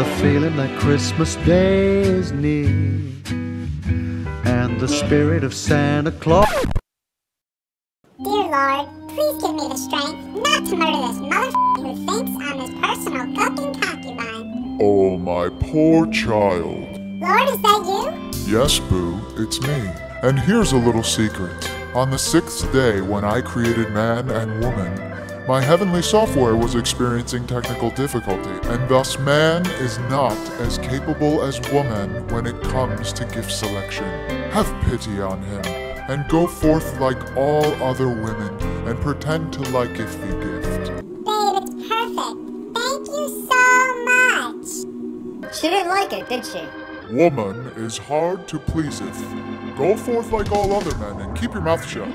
the feeling that Christmas Day is near and the spirit of Santa Claus. Dear Lord, please give me the strength not to murder this motherfucker who thinks I'm his personal cooking concubine. Oh, my poor child. Lord, is that you? Yes, Boo, it's me. And here's a little secret. On the sixth day, when I created man and woman, my heavenly software was experiencing technical difficulty, and thus man is not as capable as woman when it comes to gift selection. Have pity on him, and go forth like all other women, and pretend to like if the gift. Babe, it's perfect. Thank you so much. She didn't like it, did she? Woman is hard to pleaseth. Go forth like all other men, and keep your mouth shut.